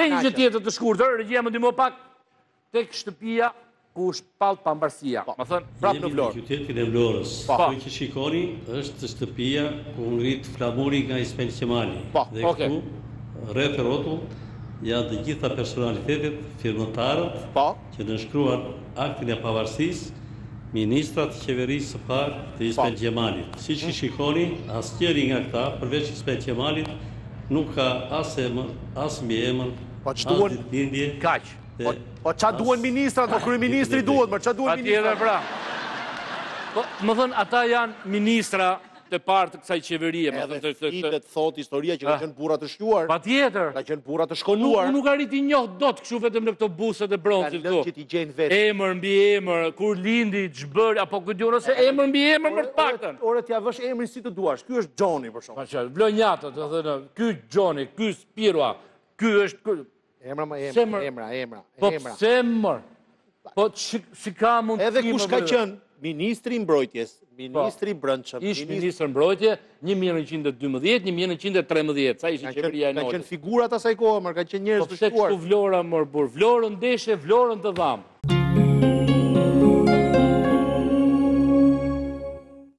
Dhe një gjë tjetër të shkurtër, regjia më ndihmon pak tek shtëpia ku u shpall pavarësia. Po. Domethënë prapë në Vlorë. Në qytetin e Vlorës. Po. Kjo që shikoni është shtëpia ku u ngrit flamuri nga Ismail Qemali. Po. Dhe këtu rreth rrotull janë të gjitha personalitetet, firmëtarët. Po. që nënshkruan Aktin e Pavarësisë, ministrat të qeverisë së parë të Ismail Qemalit. Siç i shikoni, asnjëri nga këta, përveç Ismail Qemalit, nuk ka as emër, as mbiemër, as ditëlindje dhe as... Po ça duhen ministrat, po kryeministri duhet, mor, ça duhen ministrat? Patjetër, pra. Domethënë, ata janë ministra të parë të kësaj qeverie. Edhe flitet, thotë historia që kanë qenë burra të shquar. Patjetër. Kanë qenë burra të shkolluar. Unë nuk arrij t'i njoh dot kështu vetëm në këto bustet e bronzit. Ka lënë që t'i gjejnë vetë. Emër, mbiemër, kur lindi, ç'bëri, apo këtë gjurë, ose emër, mbiemër, mër, të paktën. Ore, t'ia vësh emrin si të duash. Ky është Xhoni, për shembull. Pa që, vlonjatët, dhe në, ky Xhoni, ky Spirua, ky është, Emra më emra, emra, emra, po emra. Po pse mër? Po që ka mund të Edhe kush ka qenë ministri i mbrojtjes, po, ministri i brendshëm, ish ministri i mbrojtjes 1912, 1913, sa ishte qeveria e Nolit. Kanë qenë figura të asaj kohe, mër, kanë qenë njerëz po të shquar. Po pse kështu Vlora mor burrë? Vlorën deshe, Vlorën të dhamë.